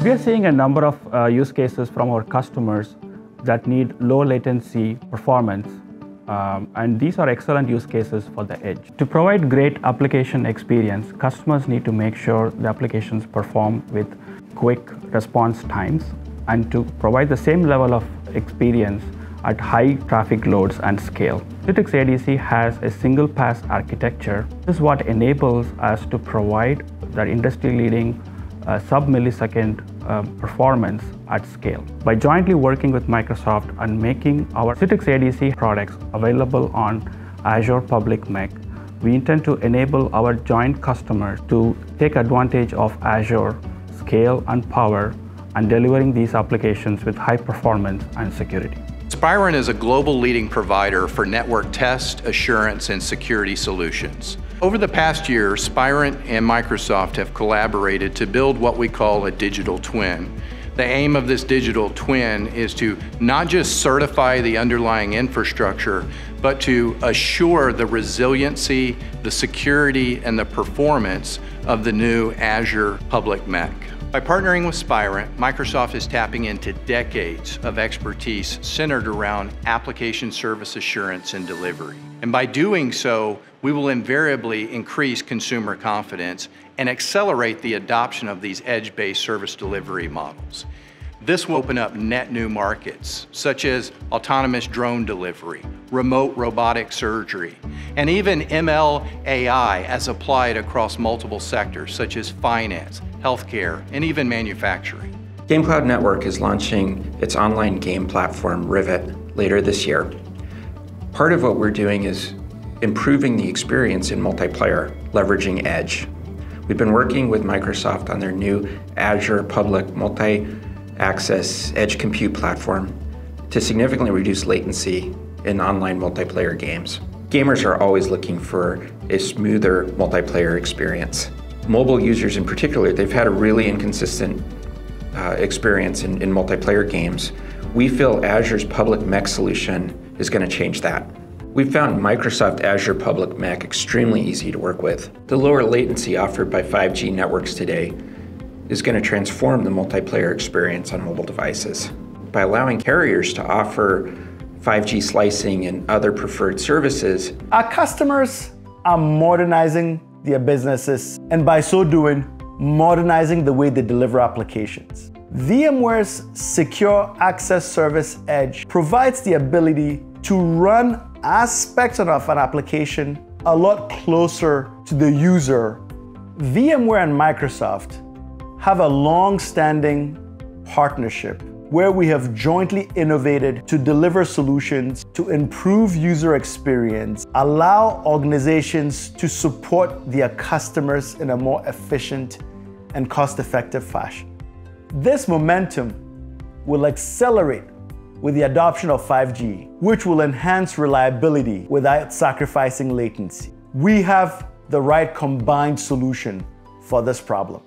We are seeing a number of uh, use cases from our customers that need low latency performance um, and these are excellent use cases for the edge. To provide great application experience, customers need to make sure the applications perform with quick response times and to provide the same level of experience at high traffic loads and scale. Citrix ADC has a single pass architecture. This is what enables us to provide the industry leading uh, sub millisecond uh, performance at scale. By jointly working with Microsoft and making our Citrix ADC products available on Azure Public MEC, we intend to enable our joint customers to take advantage of Azure scale and power and delivering these applications with high performance and security. Spirent is a global leading provider for network test, assurance, and security solutions. Over the past year, Spirent and Microsoft have collaborated to build what we call a digital twin. The aim of this digital twin is to not just certify the underlying infrastructure, but to assure the resiliency, the security, and the performance of the new Azure Public MEC. By partnering with Spirent, Microsoft is tapping into decades of expertise centered around application service assurance and delivery. And by doing so, we will invariably increase consumer confidence and accelerate the adoption of these edge-based service delivery models. This will open up net new markets, such as autonomous drone delivery, remote robotic surgery, and even ML AI as applied across multiple sectors, such as finance, healthcare, and even manufacturing. GameCloud Network is launching its online game platform, Rivet, later this year. Part of what we're doing is improving the experience in multiplayer, leveraging Edge. We've been working with Microsoft on their new Azure Public Multi-Access Edge Compute platform to significantly reduce latency in online multiplayer games. Gamers are always looking for a smoother multiplayer experience mobile users in particular, they've had a really inconsistent uh, experience in, in multiplayer games. We feel Azure's public MEC solution is going to change that. We found Microsoft Azure Public MEC extremely easy to work with. The lower latency offered by 5G networks today is going to transform the multiplayer experience on mobile devices. By allowing carriers to offer 5G slicing and other preferred services, our customers are modernizing their businesses, and by so doing, modernizing the way they deliver applications. VMware's Secure Access Service Edge provides the ability to run aspects of an application a lot closer to the user. VMware and Microsoft have a long-standing partnership where we have jointly innovated to deliver solutions to improve user experience, allow organizations to support their customers in a more efficient and cost-effective fashion. This momentum will accelerate with the adoption of 5G, which will enhance reliability without sacrificing latency. We have the right combined solution for this problem.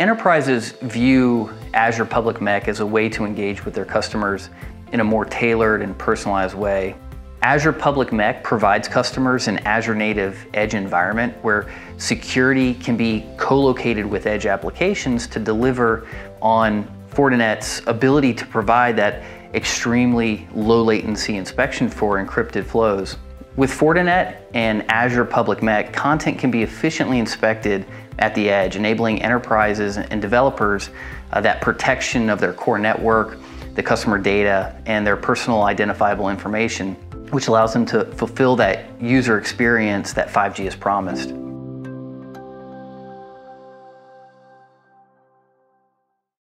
Enterprises view Azure Public MEC as a way to engage with their customers in a more tailored and personalized way. Azure Public MEC provides customers an Azure native edge environment where security can be co-located with edge applications to deliver on Fortinet's ability to provide that extremely low latency inspection for encrypted flows. With Fortinet and Azure Public MEC, content can be efficiently inspected at the edge, enabling enterprises and developers uh, that protection of their core network, the customer data, and their personal identifiable information, which allows them to fulfill that user experience that 5G has promised.